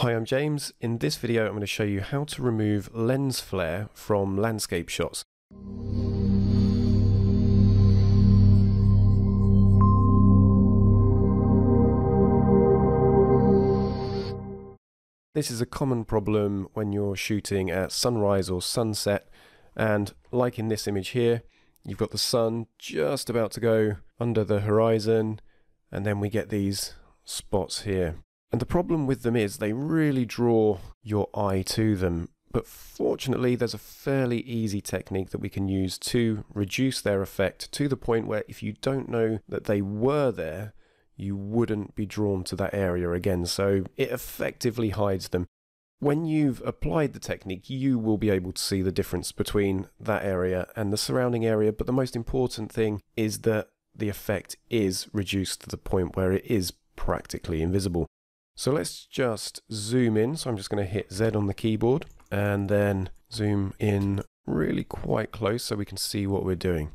Hi, I'm James. In this video, I'm going to show you how to remove lens flare from landscape shots. This is a common problem when you're shooting at sunrise or sunset, and like in this image here, you've got the sun just about to go under the horizon, and then we get these spots here. And the problem with them is they really draw your eye to them. But fortunately, there's a fairly easy technique that we can use to reduce their effect to the point where if you don't know that they were there, you wouldn't be drawn to that area again. So it effectively hides them. When you've applied the technique, you will be able to see the difference between that area and the surrounding area. But the most important thing is that the effect is reduced to the point where it is practically invisible. So let's just zoom in. So I'm just going to hit Z on the keyboard and then zoom in really quite close so we can see what we're doing.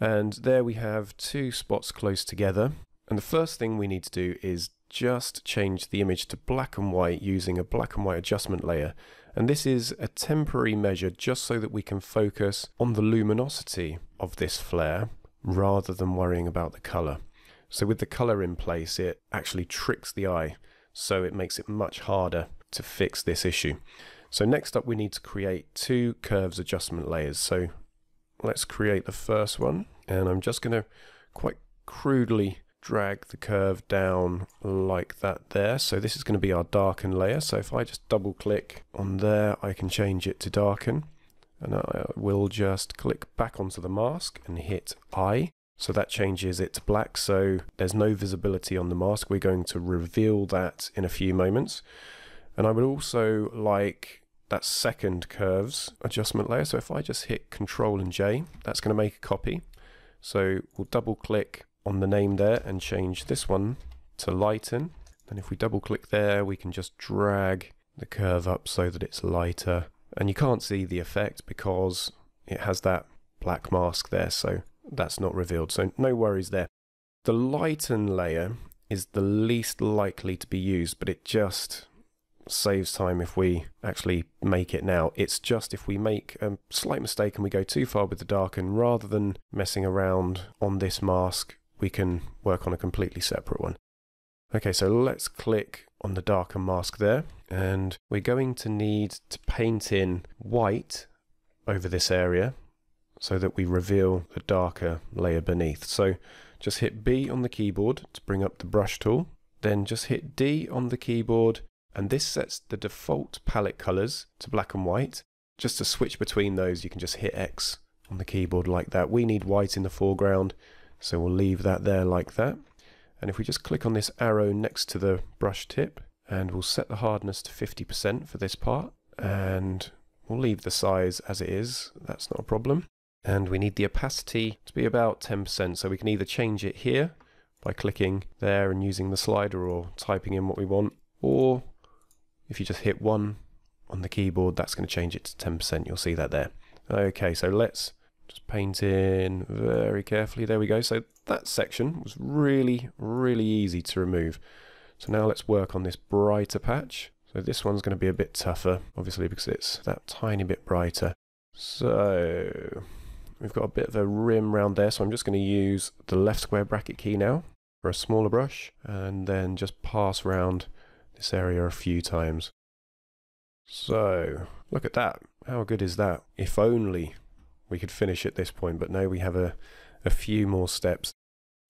And there we have two spots close together. And the first thing we need to do is just change the image to black and white using a black and white adjustment layer. And this is a temporary measure just so that we can focus on the luminosity of this flare rather than worrying about the color. So with the color in place, it actually tricks the eye so it makes it much harder to fix this issue. So next up we need to create two curves adjustment layers. So let's create the first one and I'm just going to quite crudely drag the curve down like that there. So this is going to be our darken layer. So if I just double click on there, I can change it to darken. And I will just click back onto the mask and hit I. So that changes it to black, so there's no visibility on the mask. We're going to reveal that in a few moments. And I would also like that second curves adjustment layer. So if I just hit Control and J, that's going to make a copy. So we'll double click on the name there and change this one to lighten. And if we double click there, we can just drag the curve up so that it's lighter. And you can't see the effect because it has that black mask there. So that's not revealed, so no worries there. The lighten layer is the least likely to be used, but it just saves time if we actually make it now. It's just if we make a slight mistake and we go too far with the darken, rather than messing around on this mask, we can work on a completely separate one. Okay, so let's click on the darken mask there, and we're going to need to paint in white over this area so that we reveal the darker layer beneath. So just hit B on the keyboard to bring up the brush tool, then just hit D on the keyboard and this sets the default palette colors to black and white. Just to switch between those you can just hit X on the keyboard like that. We need white in the foreground so we'll leave that there like that. And if we just click on this arrow next to the brush tip and we'll set the hardness to 50% for this part and we'll leave the size as it is, that's not a problem and we need the opacity to be about 10% so we can either change it here by clicking there and using the slider or typing in what we want. Or if you just hit 1 on the keyboard that's going to change it to 10% you'll see that there. Okay so let's just paint in very carefully. There we go. So that section was really really easy to remove. So now let's work on this brighter patch. So this one's going to be a bit tougher obviously because it's that tiny bit brighter. So We've got a bit of a rim around there, so I'm just going to use the left square bracket key now for a smaller brush, and then just pass around this area a few times. So, look at that. How good is that? If only we could finish at this point, but no, we have a, a few more steps.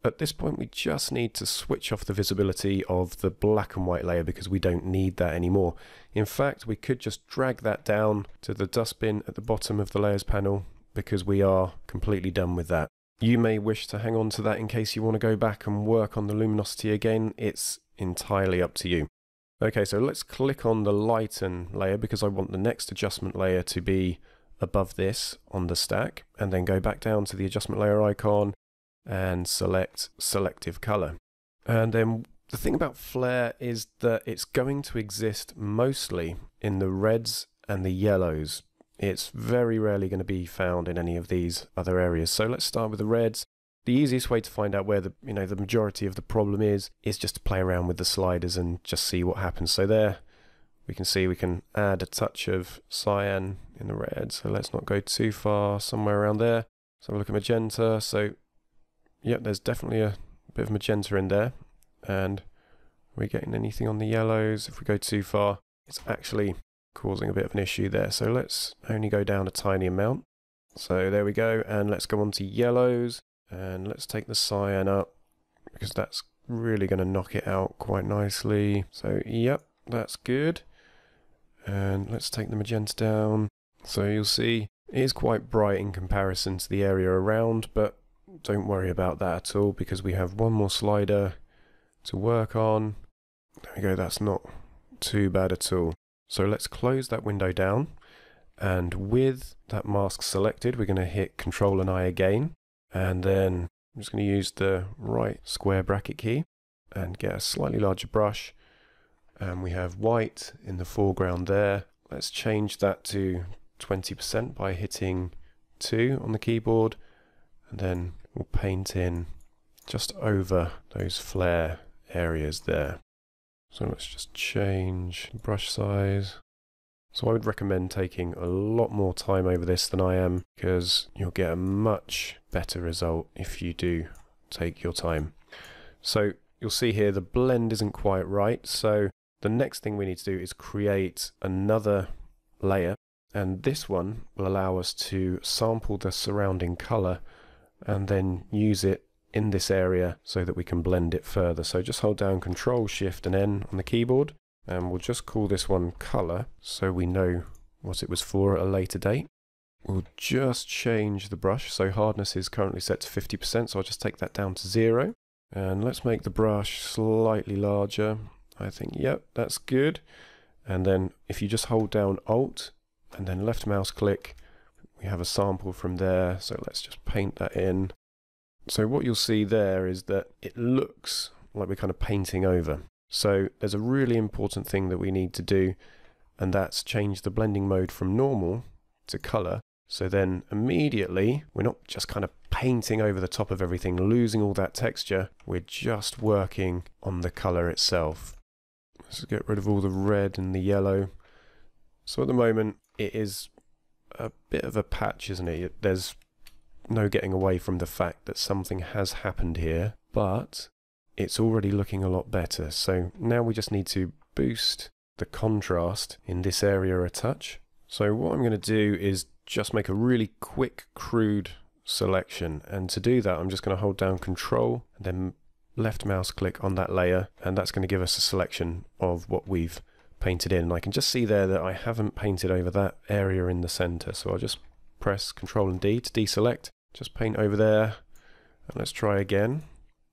At this point, we just need to switch off the visibility of the black and white layer because we don't need that anymore. In fact, we could just drag that down to the dustbin at the bottom of the layers panel because we are completely done with that. You may wish to hang on to that in case you want to go back and work on the luminosity again. It's entirely up to you. Okay, so let's click on the lighten layer because I want the next adjustment layer to be above this on the stack and then go back down to the adjustment layer icon and select selective color. And then the thing about flare is that it's going to exist mostly in the reds and the yellows it's very rarely going to be found in any of these other areas. So let's start with the reds. The easiest way to find out where the you know the majority of the problem is is just to play around with the sliders and just see what happens. So there we can see we can add a touch of cyan in the red. So let's not go too far, somewhere around there. So look at magenta. So, yep, there's definitely a bit of magenta in there. And are we getting anything on the yellows? If we go too far, it's actually causing a bit of an issue there. So let's only go down a tiny amount. So there we go. And let's go on to yellows. And let's take the cyan up because that's really going to knock it out quite nicely. So, yep, that's good. And let's take the magenta down. So you'll see it is quite bright in comparison to the area around, but don't worry about that at all because we have one more slider to work on. There we go, that's not too bad at all. So let's close that window down. And with that mask selected, we're going to hit Control and I again. And then I'm just going to use the right square bracket key and get a slightly larger brush. And we have white in the foreground there. Let's change that to 20% by hitting 2 on the keyboard. And then we'll paint in just over those flare areas there. So let's just change brush size. So I would recommend taking a lot more time over this than I am because you'll get a much better result if you do take your time. So you'll see here the blend isn't quite right. So the next thing we need to do is create another layer and this one will allow us to sample the surrounding color and then use it in this area so that we can blend it further. So just hold down Control Shift and N on the keyboard and we'll just call this one color so we know what it was for at a later date. We'll just change the brush. So hardness is currently set to 50%, so I'll just take that down to zero. And let's make the brush slightly larger. I think, yep, that's good. And then if you just hold down Alt and then left mouse click, we have a sample from there. So let's just paint that in. So what you'll see there is that it looks like we're kind of painting over. So there's a really important thing that we need to do, and that's change the blending mode from normal to color. So then immediately, we're not just kind of painting over the top of everything, losing all that texture. We're just working on the color itself. Let's get rid of all the red and the yellow. So at the moment, it is a bit of a patch, isn't it? There's no getting away from the fact that something has happened here, but it's already looking a lot better. So now we just need to boost the contrast in this area a touch. So what I'm going to do is just make a really quick, crude selection. And to do that, I'm just going to hold down Control and then left mouse click on that layer. And that's going to give us a selection of what we've painted in. And I can just see there that I haven't painted over that area in the center. So I'll just press Control and D to deselect. Just paint over there. And let's try again.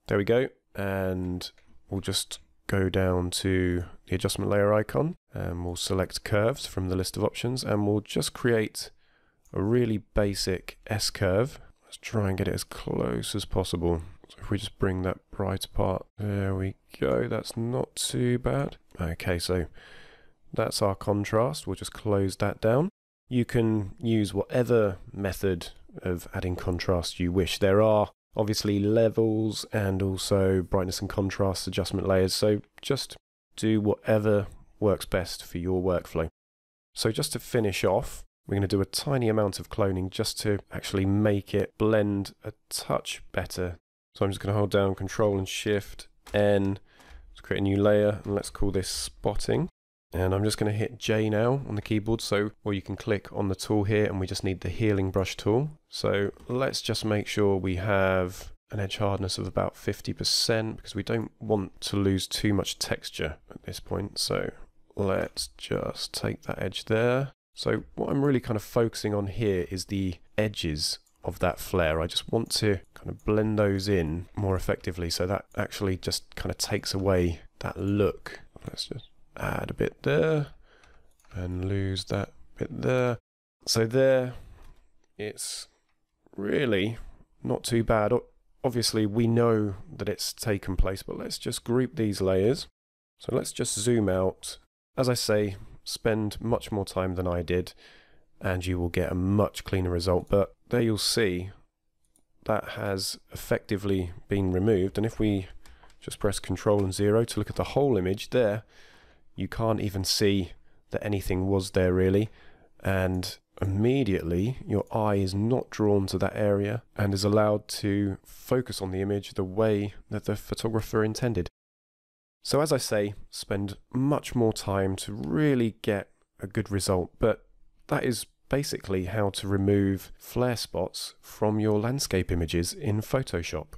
There we go. And we'll just go down to the adjustment layer icon and we'll select curves from the list of options and we'll just create a really basic S curve. Let's try and get it as close as possible. So if we just bring that bright part, there we go. That's not too bad. Okay, so that's our contrast. We'll just close that down. You can use whatever method of adding contrast you wish. There are obviously levels and also brightness and contrast adjustment layers, so just do whatever works best for your workflow. So just to finish off, we're going to do a tiny amount of cloning just to actually make it blend a touch better. So I'm just going to hold down Control and Shift N to create a new layer, and let's call this spotting. And I'm just going to hit J now on the keyboard, so or you can click on the tool here and we just need the healing brush tool. So let's just make sure we have an edge hardness of about 50% because we don't want to lose too much texture at this point. So let's just take that edge there. So what I'm really kind of focusing on here is the edges of that flare. I just want to kind of blend those in more effectively so that actually just kind of takes away that look. Let's just add a bit there and lose that bit there. So there, it's really not too bad. Obviously, we know that it's taken place, but let's just group these layers. So let's just zoom out. As I say, spend much more time than I did, and you will get a much cleaner result. But there you'll see that has effectively been removed. And if we just press Control and Zero to look at the whole image there, you can't even see that anything was there really, and immediately your eye is not drawn to that area and is allowed to focus on the image the way that the photographer intended. So, as I say, spend much more time to really get a good result, but that is basically how to remove flare spots from your landscape images in Photoshop.